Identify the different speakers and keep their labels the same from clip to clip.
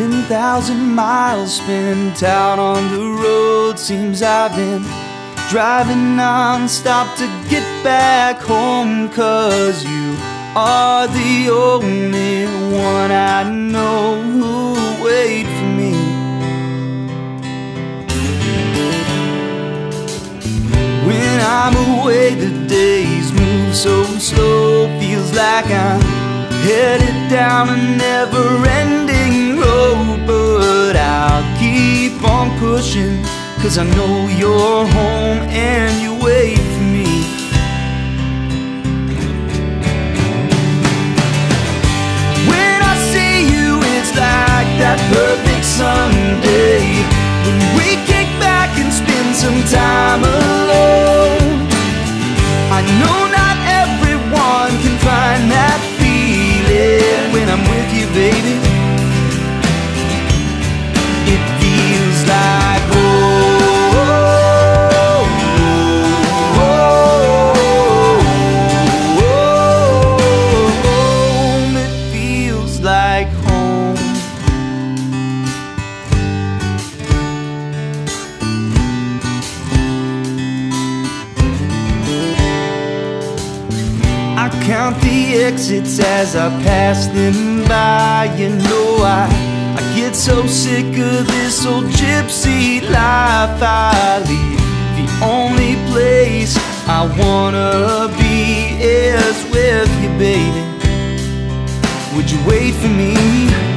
Speaker 1: 10,000 miles spent out on the road. Seems I've been driving non-stop to get back home. Cause you are the only one I know who'll wait for me. When I'm away, the days move so slow. Feels like I'm headed down a never pushing, cause I know you're home and you wait for me. When I see you, it's like that perfect Sunday. When we kick back and spend some time alone. I know not everyone can find that feeling when I'm with you, baby. I count the exits as I pass them by. You know, I, I get so sick of this old gypsy life. I leave. The only place I wanna be is with you, baby. Would you wait for me?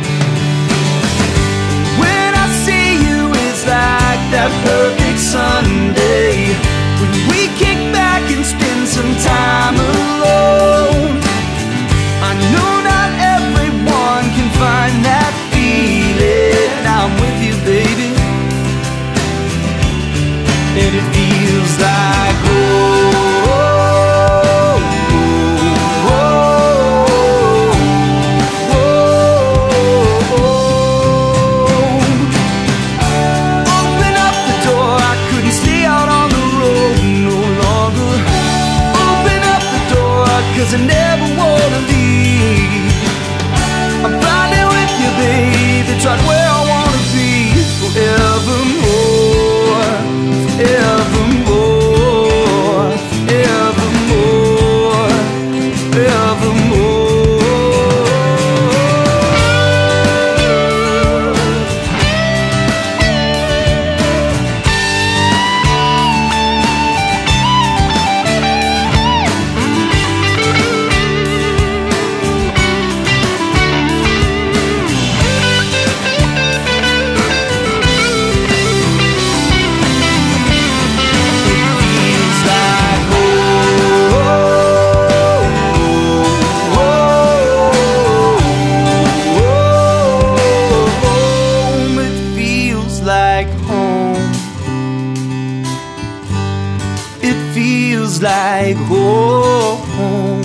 Speaker 1: Cause I never feels like home.